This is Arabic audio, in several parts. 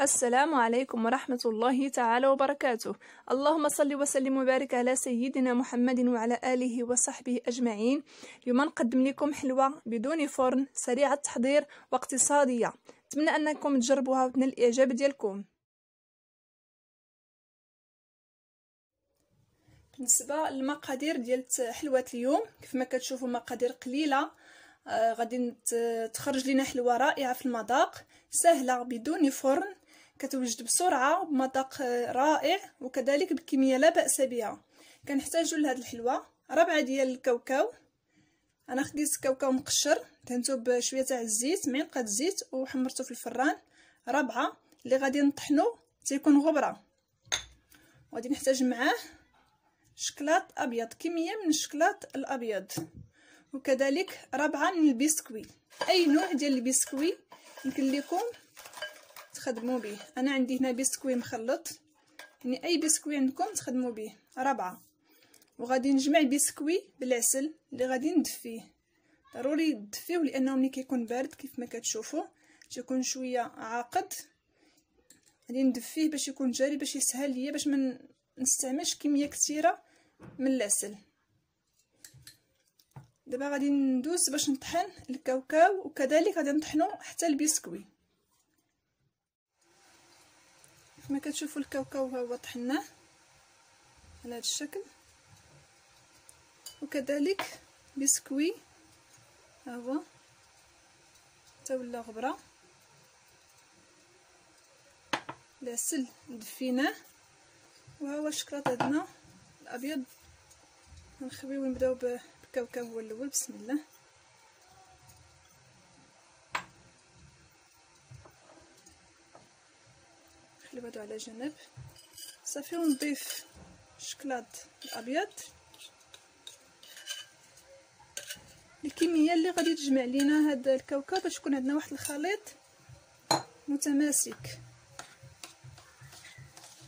السلام عليكم ورحمة الله تعالى وبركاته. اللهم صل وسلم وبارك على سيدنا محمد وعلى آله وصحبه أجمعين. اليوم نقدم لكم حلوة بدون فرن سريعة التحضير واقتصادية. أتمنى أنكم تجربوها وتنال الإعجاب ديالكم. بالنسبة للمقادير ديال حلوة اليوم كيف ما كتشوفوا مقادير قليلة آه غادي تخرج لنا حلوة رائعة في المذاق سهلة بدون فرن كتوجد بسرعة وبمذاق رائع وكذلك بكميه لا بأس بها. كنحتاجوا لهاد الحلوة. ربعه ديال الكاوكاو. أنا خديت كاوكاو مقشر دهنته بشوية تاع الزيت معلقة الزيت وحمرته في الفران. ربعة. اللي غادي نطحنو تيكون غبرة. وغادي نحتاج معاه شكلاط أبيض كمية من الشكلاط الأبيض. وكذلك ربعة من البسكوي. أي نوع ديال البسكوي يمكن لكم تخدموا به أنا عندي هنا بسكوي مخلط. يعني أي بسكوي عندكم تخدموا به رابعة. وغادي نجمع البسكوي بالعسل اللي غادي ندفيه. ضروري تدفيوه لأنه ملي كيكون بارد كيف ما كتشوفوا تيكون شوية عاقد. غادي ندفيه باش يكون جاري باش يسهل ليا باش ما نستعملش كمية كثيره من العسل. دابا غادي ندوز باش نطحن الكاوكاو وكذلك غادي نطحنو حتى البسكوي. كما كتشوفوا الكاوكاو هو طحناه على هذا الشكل. وكذلك بسكوي ها هو حتى ولا غبرة. العسل دفيناه. وها هو الشكلاط عندنا الأبيض. نخويو ونبداو بالكاوكاو هو الأول. بسم الله. نقلب هادو على جنب. صافي ونضيف الشكلاط الابيض الكمية اللي غادي تجمع لينا هاد الكاوكاو باش يكون عندنا واحد الخليط متماسك.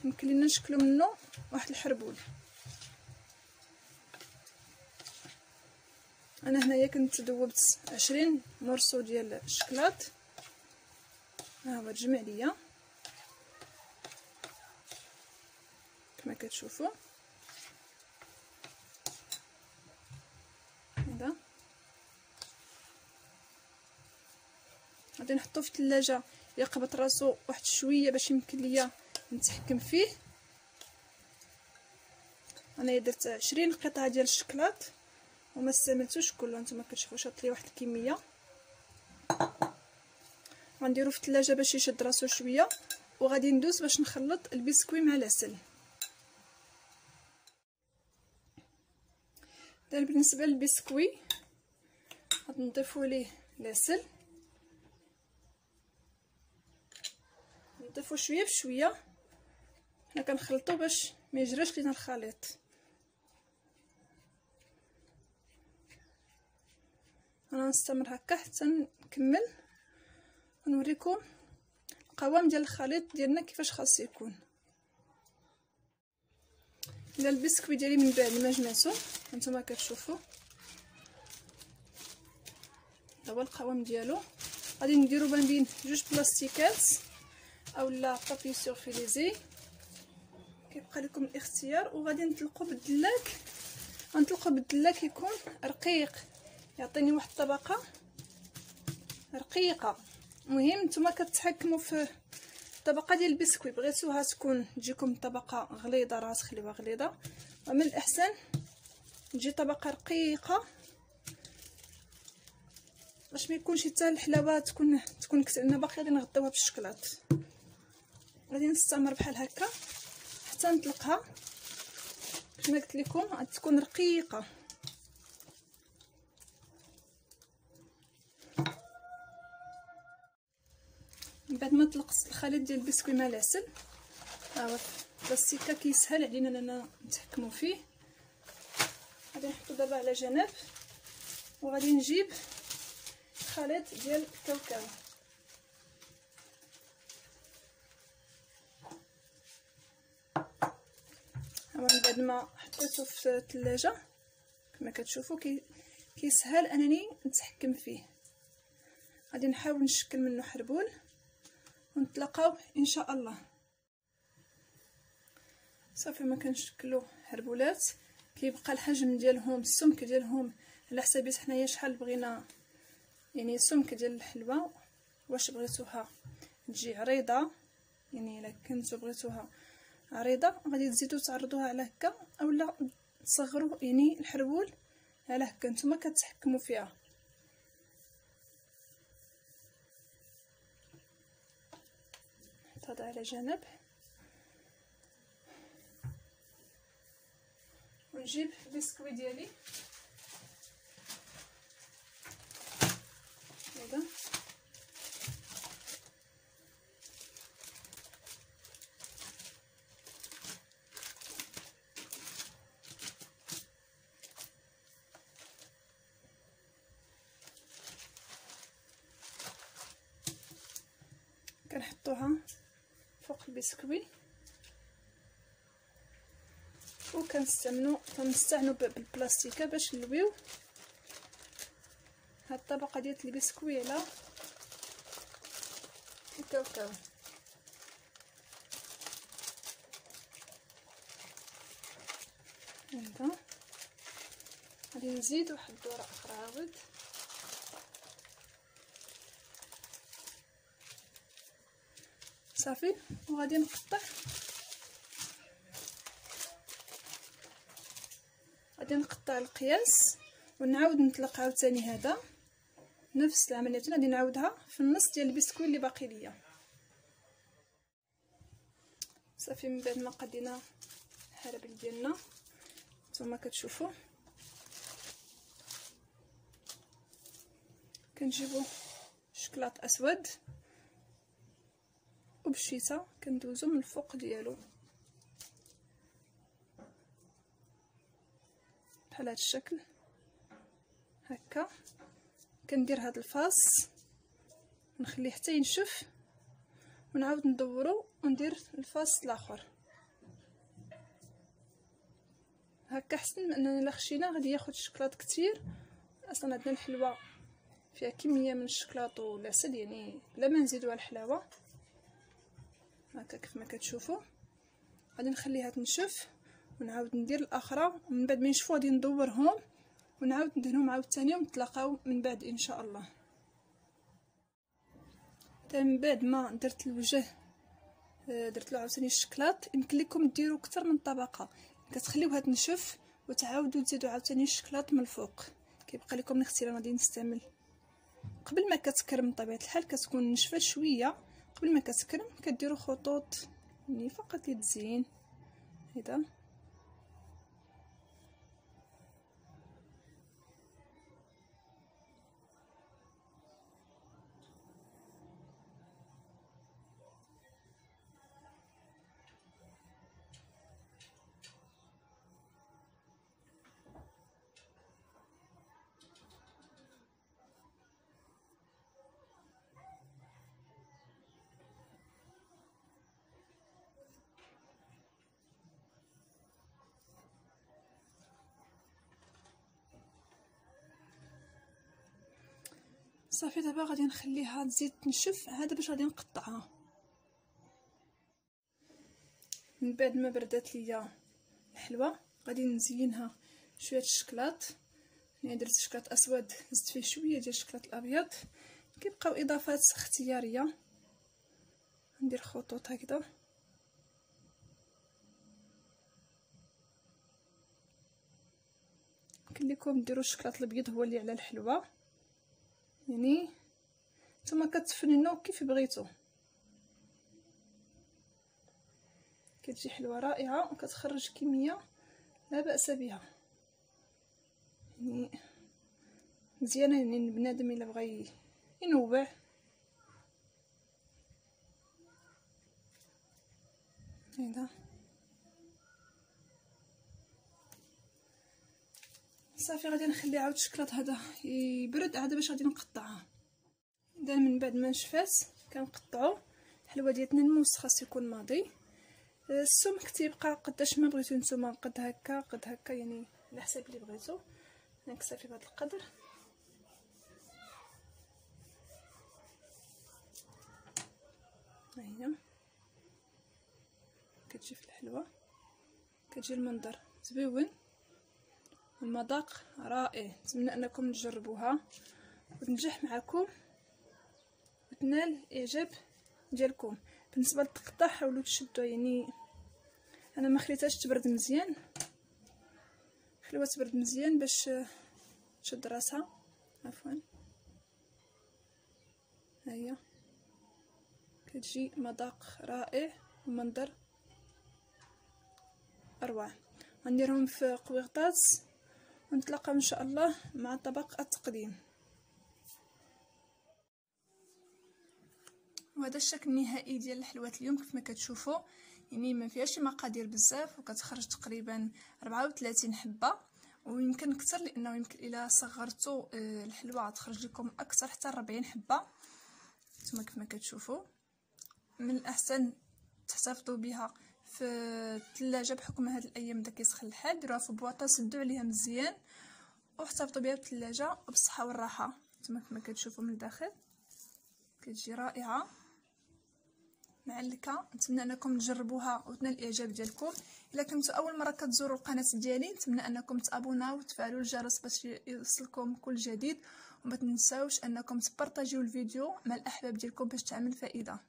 يمكن لينا نشكلو منه واحد الحربول. أنا هنايا كنت ذوبت عشرين مرصو ديال الشكلاط ها هو تجمع ليا كما كتشوفوا هذا. غادي نحطو في الثلاجه يقبط راسو واحد شوية باش يمكن ليا نتحكم فيه. أنا درت عشرين قطعة ديال الشكلاط وما استعملتوش كله نتوما كتشوفوا شاط لي واحد الكمية. غنديرو في الثلاجه باش يشد راسو شوية وغادي ندوز باش نخلط البسكوي مع العسل. دابا بالنسبة للبسكوي غادي نضيفو ليه العسل. نضيفو شوية بشوية. حنا كنخلطو باش ما يجراش لينا الخليط. أنا نستمر هكا حتى نكمل. ونوريكم القوام ديال الخليط ديالنا كيفاش خاص يكون. الا البسكوي ديالي من بعد ما جمعتو. هانتوما كتشوفوا هو القوام ديالو. غادي نديرو ما بين جوج بلاستيكات أولا papier sulfurisé كيبقى لكم الاختيار. وغادي نطلقوا بالدلاك. غنطلقوا بالدلاك يكون رقيق. يعطيني واحد الطبقة رقيقة. مهم نتوما كتحكموا في الطبقه ديال البسكوي بغيتوها تكون تجيكم طبقة غليظة راه تخليوها غليظة. ومن الأحسن تجي طبقة رقيقة. باش ما يكونش حتى الحلاوة تكون تكون كترنا باقي غادي نغطيوها بالشكلاط غادي نستمر بحال هكا حتى نطلقها. كما قلت لكم تكون رقيقة. من بعد ما طلقت الخليط ديال البسكوي مع العسل ها البلاستيكه كيسهل علينا إننا نتحكموا فيه. غادي نحطو دابا على جنب وغادي نجيب الخليط ديال الكاوكاو. من بعد ما حطيته في الثلاجة كما كتشوفوا كي كيسهل أنني نتحكم فيه. غادي نحاول نشكل منه حربول ونتلاقاو إن شاء الله. صافي ما كنشكلو حربولات كيبقى الحجم ديالهم السمك ديالهم على حسابيت حنايا شحال بغينا يعني السمك ديال الحلوه واش بغيتوها. تجي عريضة يعني إلا كنتو بغيتوها عريضة غادي تزيدو تعرضوها على هكا اولا تصغروا يعني الحربول على هكا. نتوما كتحكموا فيها. هذا على جنب. ونجيب البسكوي ديالي. هذا. كنحطوها. فوق البسكوي وكنستعملوا كنستعنوا بالبلاستيكة باش نلويو. هاد الطبقة ديال البسكوي على الكاوكاو هكا غادي نزيد واحد الدورة أخرى عاود. صافي. وغادي نقطع. غادي نقطع القياس ونعاود نطلق عاوتاني هذا. نفس العملية غادي نعاودها في النص ديال البسكوي اللي باقي ليا. صافي من بعد ما قدينا الحرابل ديالنا. نتوما كتشوفوا. كنجيبو شكلاط أسود. وبالشيته كندوزو من الفوق ديالو. بحال هذا الشكل. هكا. كندير هذا ال face نخليه حتى ينشف. ونعاود ندورو وندير ال face الآخر. هكا حسن من أننا إلا خشينا غادي ياخذ الشكلاط كتير. أصلا عندنا الحلوه فيها كمية من الشكلاط والعسل يعني بلا ما نزيدو الحلاوة. هكا كيف ما كتشوفوا غادي نخليها تنشف ونعاود ندير الأخرى من بعد ما ينشفوا غادي ندورهم ونعاود ندهنهم عاوتاني ونتلاقاو من بعد إن شاء الله. من بعد ما درت الوجه آه، درت له عاوتاني الشكلاط يمكن لكم ديروا أكثر من طبقة. كتخليوها تنشف وتعاودوا تزيدوا عاوتاني الشكلاط من الفوق. كيبقى لكم الاختيار غادي نستعمل. قبل ما كتكرم بطبيعه الحال كتكون نشفة شوية. قبل ما كتكرم كديروا خطوط يعني فقط للتزيين هذا صافي دابا غادي نخليها تزيد تنشف هذا باش غادي نقطعها. من بعد ما بردات ليا الحلوه غادي نزينها شوية الشكلاط. يعني درت شكلاط أسود زدت فيه شوية ديال الشكلاط الأبيض. كيبقاو إضافات اختيارية. ندير خطوط هكذا. يمكن ديروا الشكلاط الأبيض هو اللي على الحلوه يعني نتوما كتفننوا كيف بغيتو. كتجي حلوة رائعة وكتخرج كمية لا بأس بها. يعني مزيانه يعني بنادم إلا بغى ينوع. هذا صافي غادي نخلي عاود الشكلاط هذا يبرد عاد باش غادي نقطعها إذا من بعد ما نشفات كنقطعو الحلوه ديالنا الموس خاص يكون ماضي. السمك تيبقى قداش ما بغيتو نتوما قد هكا قد هكا يعني على حساب اللي بغيتو. هاك صافي بهذا القدر. هي كتجي في الحلوى كتجي المنظر زويون المذاق رائع. نتمنى أنكم تجربوها. وتنجح معكم. وتنال الاعجاب ديالكم. بالنسبة للتقطع حاولوا تشدوا يعني أنا ما خليتهاش تبرد مزيان. خلوها تبرد مزيان باش تشد راسها. عفوا. هيا. كتجي مذاق رائع ومنظر اروع غنديرهم في قويغطاس ونتلاقاو إن شاء الله مع طبق التقديم. وهذا الشكل النهائي ديال الحلوات اليوم كيف ما كتشوفوا. يعني ما فيهاش مقادير بزاف وكتخرج تقريبا 34 حبة. ويمكن أكثر لأنه يمكن إلى صغرتوا آه، الحلوه غتخرج لكم أكثر حتى 40 حبة. كيف ما كتشوفوا. من الأحسن تحتفظوا بها. في الثلاجه بحكم هاد الأيام بدا كيسخن الحال ديروها في بواطه سدوا عليها مزيان. واحتفظوا بها في الثلاجه وبالصحه والراحة. نتوما كما كتشوفوا من الداخل كتجي رائعة. معلكه نتمنى أنكم تجربوها وتنال الإعجاب ديالكم. إلا كنتو أول مرة كتزوروا القناة ديالي نتمنى أنكم تابوناو وتفعلوا الجرس باش يوصلكم كل جديد. وما تنساوش أنكم تبارطاجيو الفيديو مع الأحباب ديالكم باش تعمل فائدة.